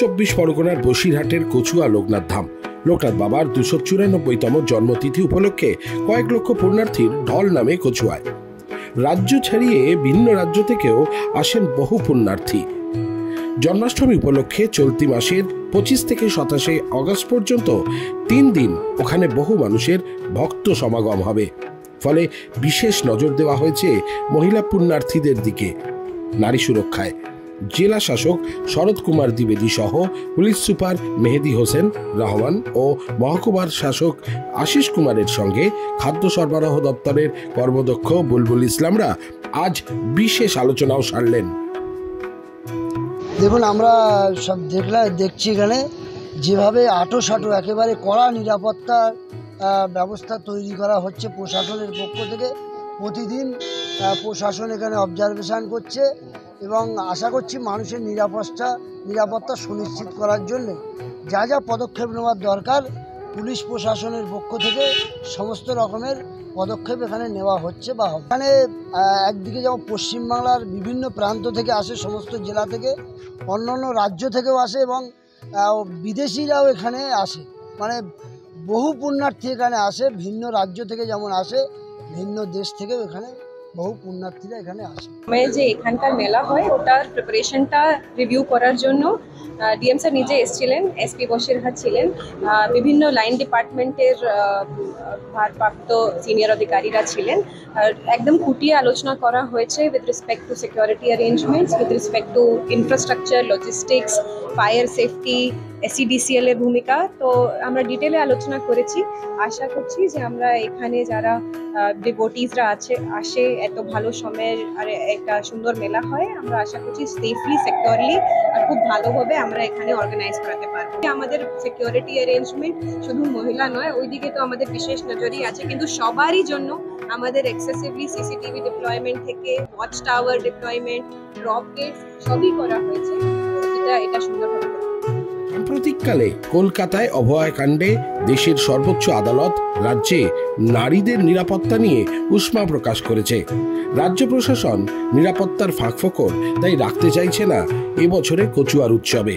চব্বিশ পরগনার বসিরহাটের কচুয়া লোকনাথ ধাম। লোকনাথ বাবার দুশো চুরানব্বইতম জন্মতিথি উপলক্ষে কয়েক লক্ষ পুণ্যার্থীর ঢল নামে কচুয়ায়। রাজ্য ছাড়িয়ে ভিন্ন রাজ্য থেকেও আসেন বহু পুণ্যার্থী। জন্মাষ্টমী উপলক্ষে চলতি মাসের পঁচিশ থেকে সাতাশে আগস্ট পর্যন্ত তিন দিন ওখানে বহু মানুষের ভক্ত সমাগম হবে। ফলে বিশেষ নজর দেওয়া হয়েছে মহিলা পুণ্যার্থীদের দিকে। নারী সুরক্ষায়। জেলা শাসক শরৎ কুমার দ্বিবেদী সহ পুলিশ সুপার মেহেদি হোসেন রহমান ও মহকুমার শাসক আশিস কুমারের সঙ্গে খাদ্য সরবরাহ দপ্তরের কর্মদক্ষ বুলবুল ইসলামরা আজ বিশেষ আলোচনাও সারলেন। দেখুন, আমরা সব দেখলা দেখছি এখানে যেভাবে আটো সাটো একেবারে কড়া নিরাপত্তার ব্যবস্থা তৈরি করা হচ্ছে প্রশাসনের পক্ষ থেকে। প্রতিদিন প্রশাসন এখানে অবজারভেশন করছে। এবং আশা করছি মানুষের নিরাপত্তা নিরাপত্তা সুনিশ্চিত করার জন্য যা যা পদক্ষেপ নেওয়ার দরকার পুলিশ প্রশাসনের পক্ষ থেকে সমস্ত রকমের পদক্ষেপ এখানে নেওয়া হচ্ছে বা এখানে একদিকে যেমন পশ্চিমবাংলার বিভিন্ন প্রান্ত থেকে আসে, সমস্ত জেলা থেকে অন্য অন্য রাজ্য থেকেও আসে এবং বিদেশিরাও এখানে আসে। মানে বহু পুণ্যার্থী এখানে আসে, ভিন্ন রাজ্য থেকে যেমন আসে, ভিন্ন দেশ থেকেও এখানে বহু পুণ্যার্থীরা এখানে আসে। সময়ে যে এখানকার মেলা হয়, ওটার প্রিপারেশনটা রিভিউ করার জন্য ডিএম স্যার নিজে এসেছিলেন এসপি বসিরহাট ছিলেন। বিভিন্ন লাইন ডিপার্টমেন্টের ভারপ্রাপ্ত সিনিয়র অধিকারীরা ছিলেন। একদম খুঁটিয়ে আলোচনা করা হয়েছে with respect to security arrangements with respect to infrastructure logistics fire safety ACDCL এর ভূমিকা। তো আমরা ডিটেলে আলোচনা করেছি। আশা করছি যে আমরা এখানে যারা ডিভোটিসরা আছে, আসে, এত ভালো সময়ের, আর, একটা সুন্দর মেলা হয়। আমরা আশা করছি সেফলি সিকিউরলি আর খুব ভালোভাবে আমরা এখানে অর্গানাইজ করাতে পারব। আমাদের সিকিউরিটি অ্যারেঞ্জমেন্ট শুধু মহিলা নয়, ওইদিকে তো আমাদের বিশেষ নজরই আছে। কিন্তু সবারই জন্য আমাদের এক্সেসিভলি সিসিটিভি ডিপ্লয়মেন্ট থেকে watch tower deployment drop gate সবই করা হয়েছে। যেটা এটা সুন্দরভাবে সাম্প্রতিককালে কলকাতায় অভয়াকাণ্ডে দেশের সর্বোচ্চ আদালত রাজ্যে নারীদের নিরাপত্তা নিয়ে উষ্মা প্রকাশ করেছে। রাজ্য প্রশাসন নিরাপত্তার ফাঁকফোকর তাই রাখতে চাইছে না এবছরে কচুয়ার উৎসবে।